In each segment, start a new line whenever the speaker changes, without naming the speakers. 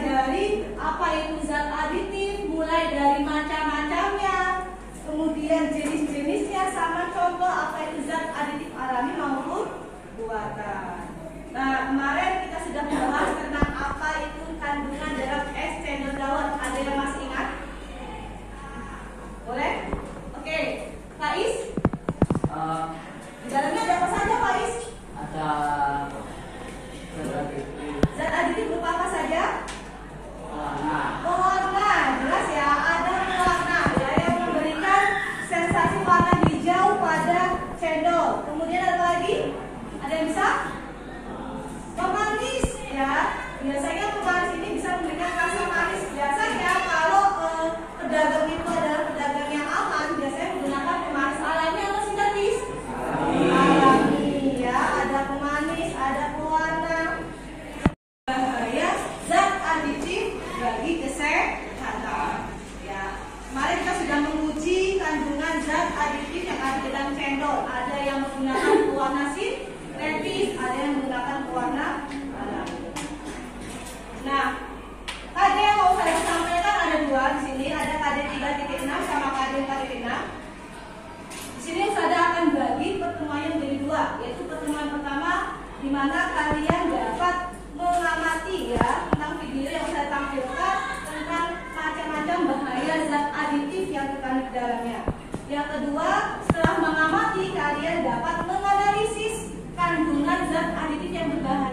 pelajari apa itu zat aditif mulai dari macam-macamnya kemudian jenis-jenisnya sama contoh apa itu zat aditif alami maupun buatan nah kemarin kita sudah membahas tentang apa itu kandungan dalam es cendol daun ada yang masih ingat? boleh? oke okay. Faiz?
Uh, eh,
di dalamnya ada apa saja Faiz?
ada
Zat aditif berupa apa saja? Vamos. zat aditif yang berbahaya.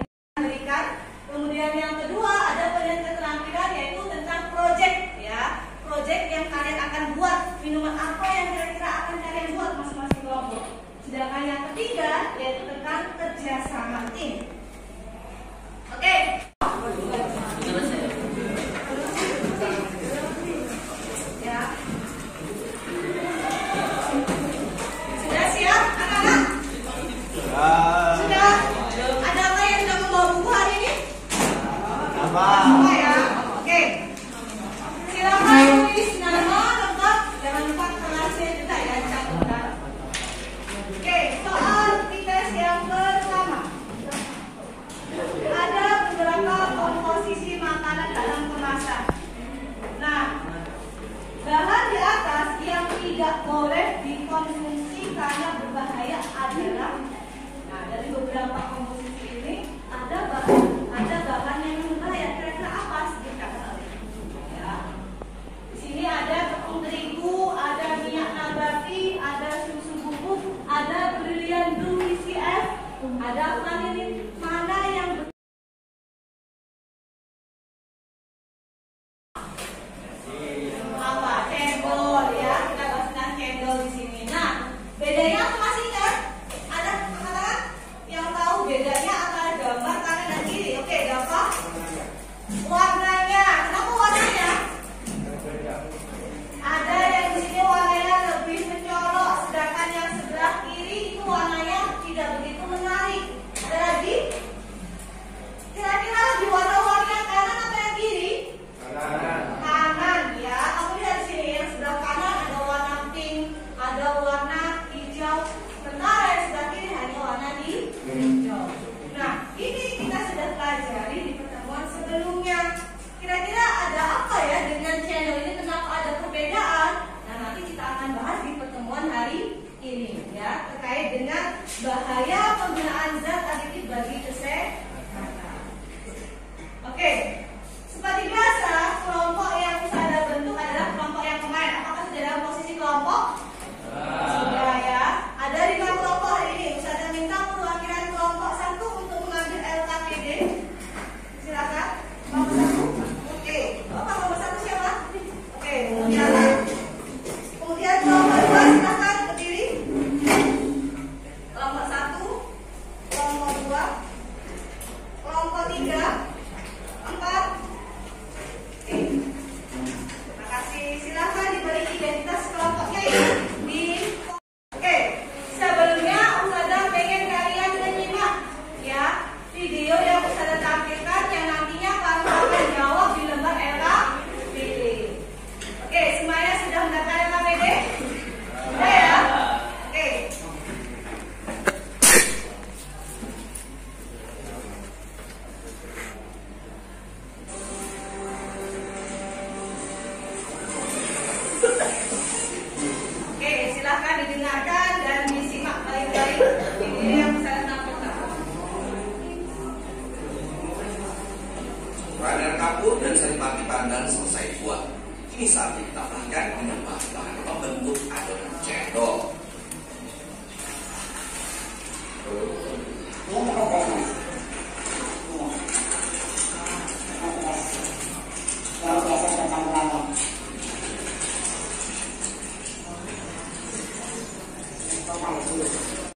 不好意思。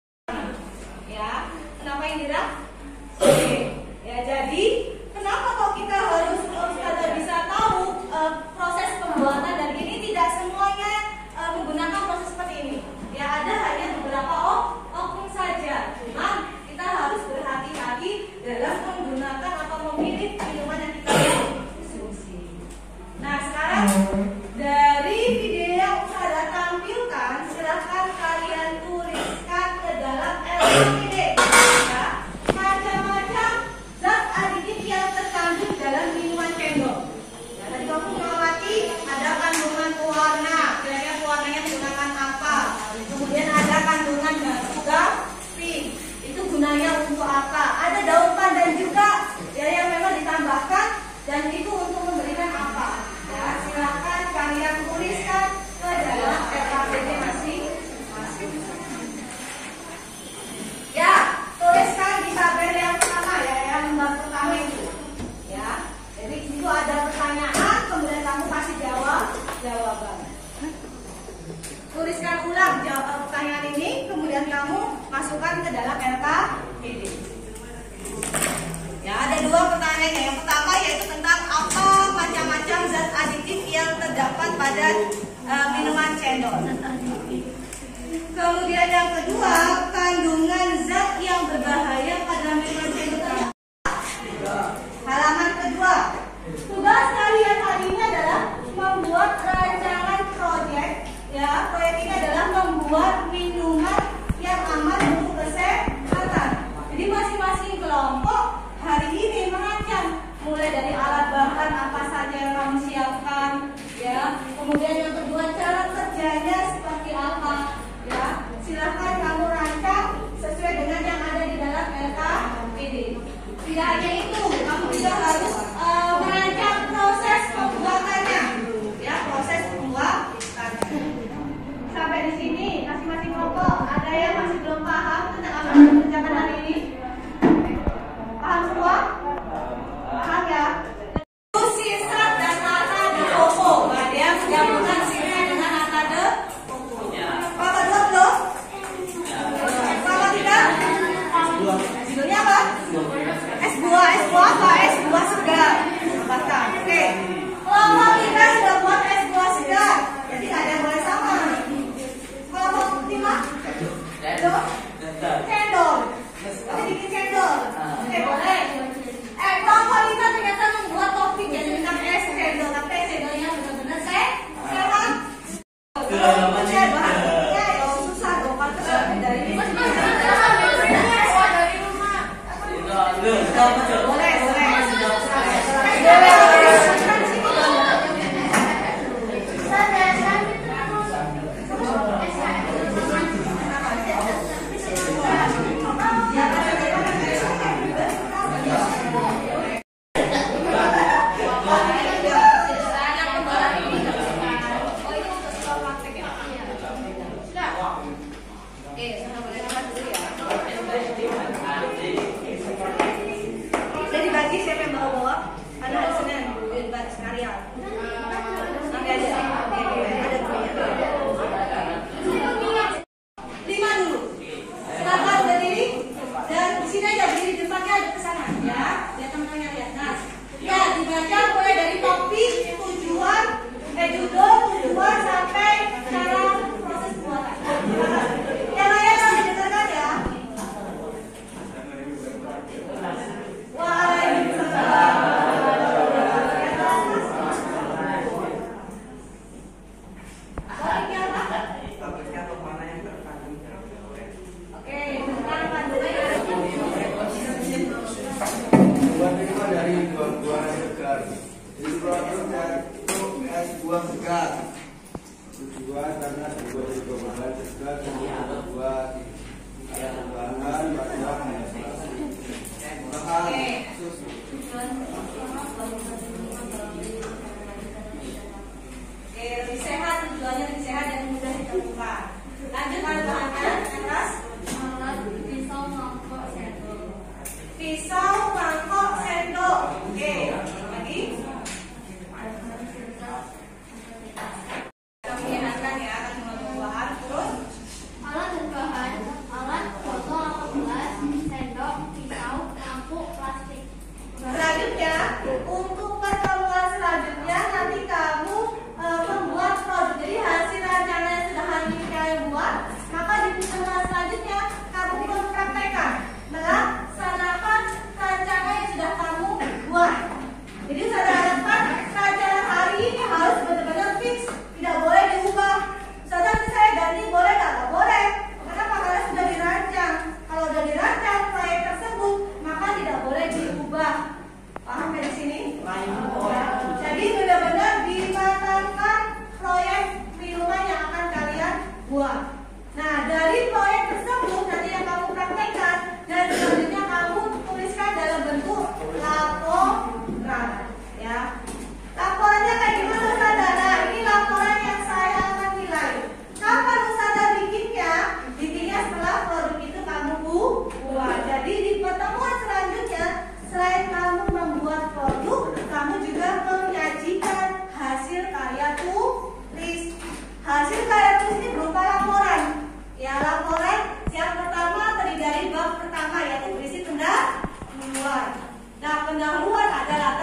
tuliskan ulang jawaban pertanyaan ini, kemudian kamu masukkan ke dalam LKPD. Ya, ada dua pertanyaan. Yang pertama yaitu tentang apa macam-macam zat aditif yang terdapat pada uh, minuman cendol. Kemudian yang kedua, kandungan zat yang berbahaya mulai dari alat bahan apa saja yang kamu siapkan ya. Kemudian yang kedua cara kerjanya seperti apa ya. Silahkan kamu rancang sesuai dengan yang ada di dalam LKPD tidak hanya itu kamu juga harus eh, merancang proses pembuatannya ya. Proses pembuatannya. Sampai di sini masing-masing kelompok ada yang masih belum paham tentang apa Đường.
dua sekat kedua karena dua
dua malam sekat kedua 我们路打架了。